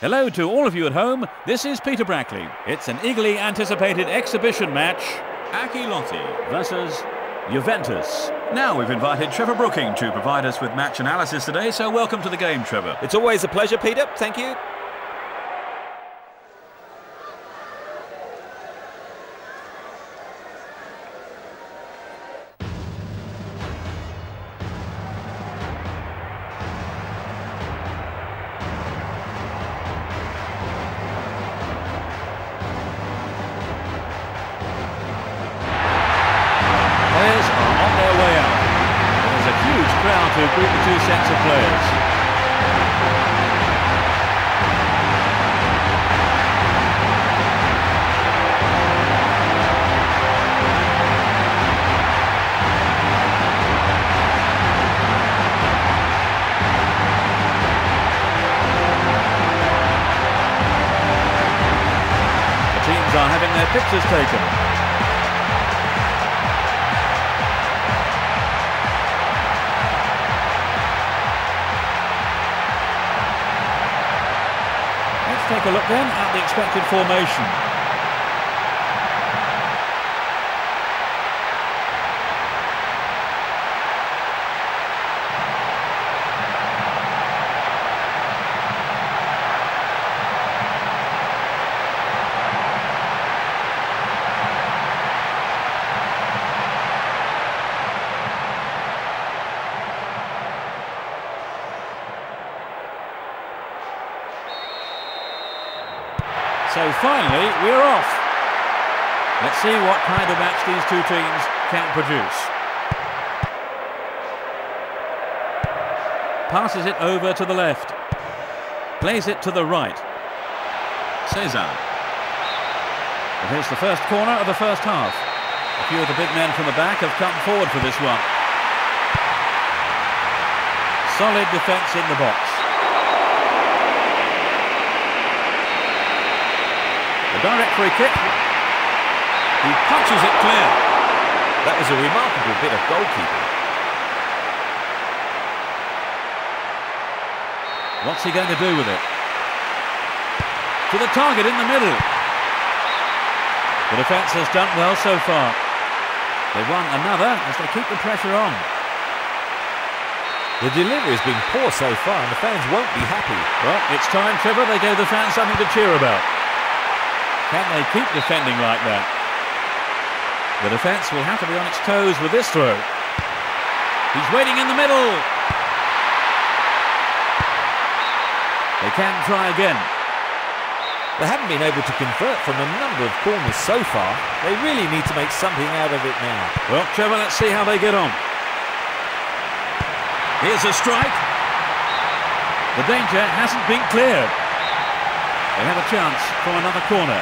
Hello to all of you at home. This is Peter Brackley. It's an eagerly anticipated exhibition match. Aki Lotti versus Juventus. Now we've invited Trevor Brooking to provide us with match analysis today, so welcome to the game, Trevor. It's always a pleasure, Peter. Thank you. Their pictures taken. take a look then at the expected formation. So finally, we're off. Let's see what kind of match these two teams can produce. Passes it over to the left. Plays it to the right. Cesar. And here's the first corner of the first half. A few of the big men from the back have come forward for this one. Solid defence in the box. A direct free kick. He punches it clear. That was a remarkable bit of goalkeeping. What's he going to do with it? To the target in the middle. The defence has done well so far. They won another as they keep the pressure on. The delivery has been poor so far and the fans won't be happy. Well, it's time, Trevor, they gave the fans something to cheer about. Can they keep defending like that? The defence will have to be on its toes with this throw. He's waiting in the middle. They can try again. They haven't been able to convert from a number of corners so far. They really need to make something out of it now. Well, Trevor, let's see how they get on. Here's a strike. The danger hasn't been cleared. They have a chance from another corner.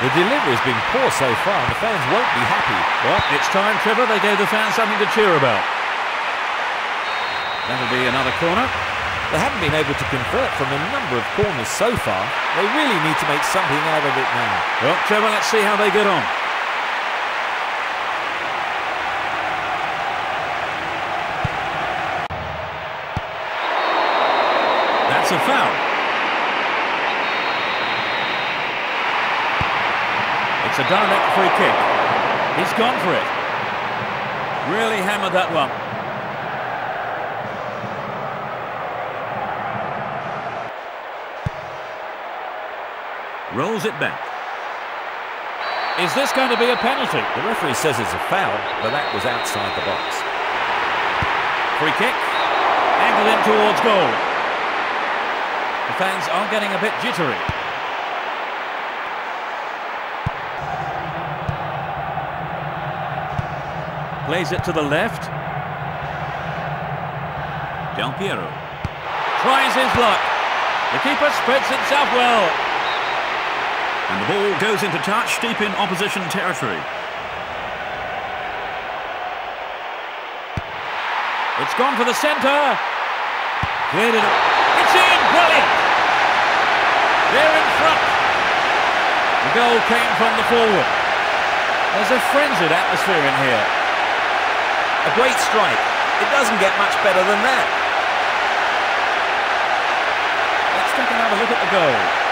The delivery has been poor so far the fans won't be happy. Well, it's time, Trevor. They gave the fans something to cheer about. That'll be another corner. They haven't been able to convert from a number of corners so far. They really need to make something out of it now. Well, Trevor, let's see how they get on. That's a foul. It's a direct free kick. He's gone for it. Really hammered that one. Rolls it back. Is this going to be a penalty? The referee says it's a foul, but that was outside the box. Free kick. Angled in towards goal. The fans are getting a bit jittery. Plays it to the left. Del Piero. Tries his luck. The keeper spreads himself well. And the ball goes into touch deep in opposition territory. It's gone for the centre. Cleared it. It's in. Brilliant. They're in front. The goal came from the forward. There's a frenzied atmosphere in here. A great strike. It doesn't get much better than that. Let's take another look at the goal.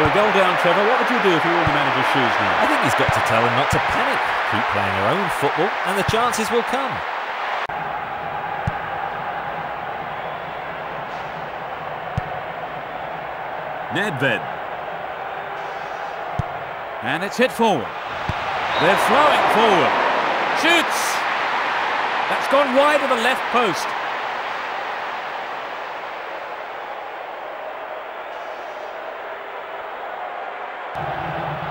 They're a goal down, Trevor. What would you do if you were in the manager's shoes now? I think he's got to tell them not to panic. Keep playing their own football and the chances will come. Nedved. And it's hit forward. They're flowing forward. Shoots! That's gone wide of the left post.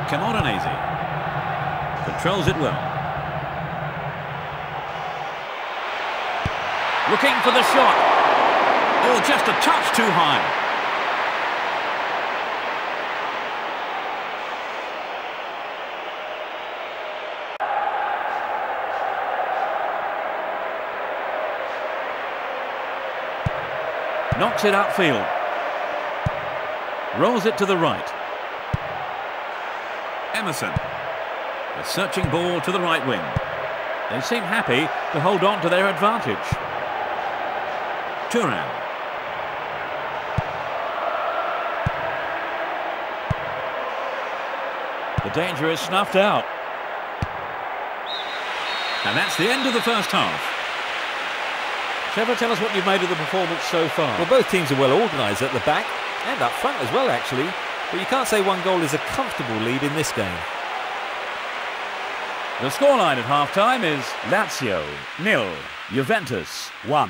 Camoranesi. Controls it well. Looking for the shot. Oh, just a touch too high. Knocks it upfield. Rolls it to the right. Emerson. A searching ball to the right wing. They seem happy to hold on to their advantage. Thuram. The danger is snuffed out. And that's the end of the first half. Trevor, tell us what you've made of the performance so far. Well, both teams are well organised at the back and up front as well, actually. But you can't say one goal is a comfortable lead in this game. The scoreline at half-time is Lazio nil, Juventus 1.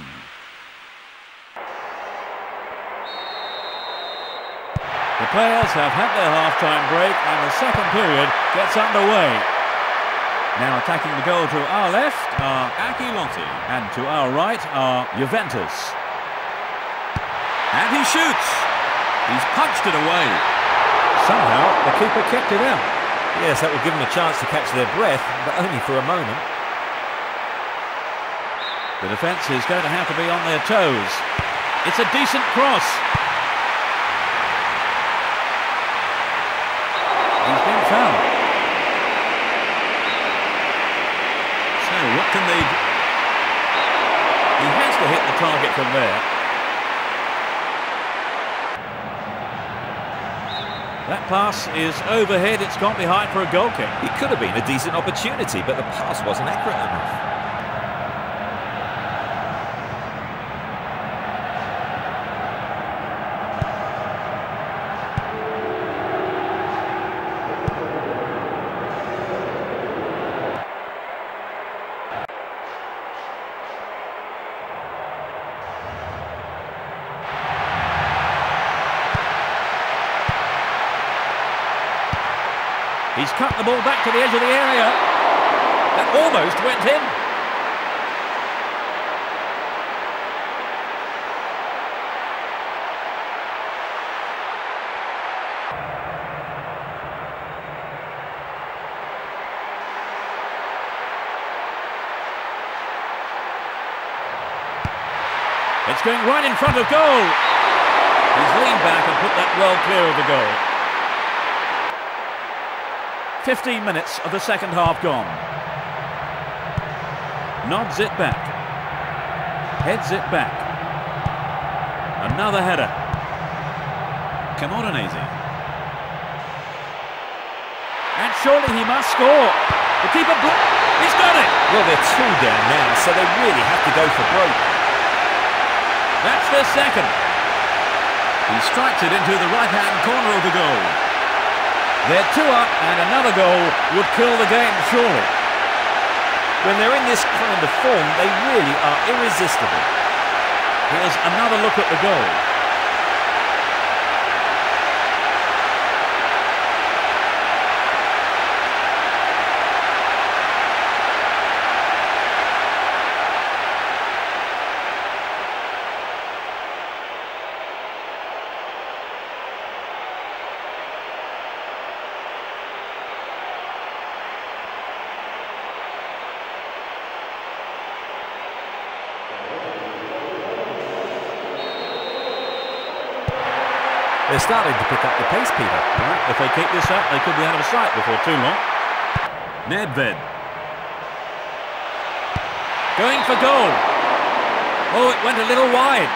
The players have had their half-time break and the second period gets underway. Now attacking the goal to our left are Aki Lotti and to our right are Juventus. And he shoots! He's punched it away. Somehow, the keeper kept it out. Yes, that will give them a chance to catch their breath, but only for a moment. The defence is going to have to be on their toes. It's a decent cross. He's been fouled. So, what can they do? He has to hit the target from there. That pass is overhead, it's gone behind for a goal kick. It could have been a decent opportunity, but the pass wasn't accurate enough. He's cut the ball back to the edge of the area. That almost went in. It's going right in front of goal. He's leaned back and put that well clear of the goal. 15 minutes of the second half gone. Nods it back. Heads it back. Another header. Camoranesi. And surely he must score. The keeper, he's got it! Well, they're two down now, so they really have to go for broke. That's their second. He strikes it into the right-hand corner of the goal. They're two up and another goal would kill the game, surely. When they're in this kind of form, they really are irresistible. Here's another look at the goal. They're starting to pick up the pace, Peter. Right, if they keep this up, they could be out of sight before too long. Nedved. Going for goal. Oh, it went a little wide.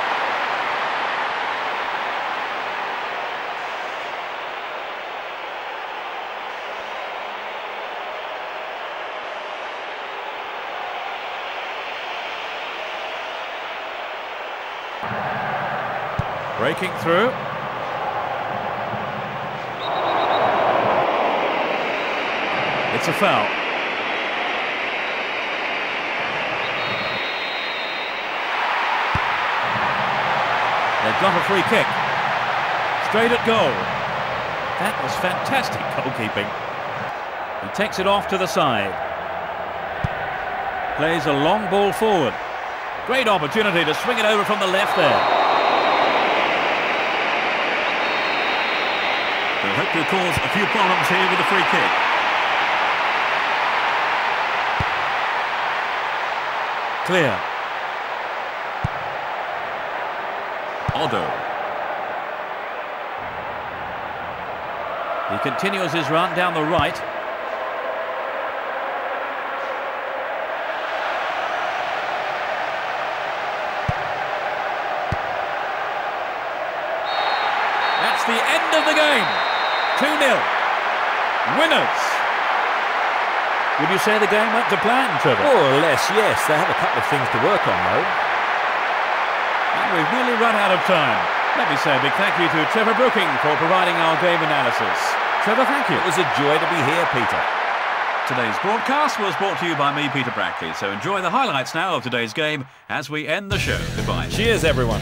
Breaking through. It's a foul. They've got a free kick. Straight at goal. That was fantastic goalkeeping. He takes it off to the side. Plays a long ball forward. Great opportunity to swing it over from the left there. They hope hopefully cause a few problems here with the free kick. Clear. Oddo. He continues his run down the right. That's the end of the game. 2-0. Winners. Would you say the game went to plan, Trevor? More or less, yes. They have a couple of things to work on, though. And we've nearly run out of time. Let me say a big thank you to Trevor Brooking for providing our game analysis. Trevor, thank you. It was a joy to be here, Peter. Today's broadcast was brought to you by me, Peter Brackley. So enjoy the highlights now of today's game as we end the show. Goodbye. Cheers, everyone.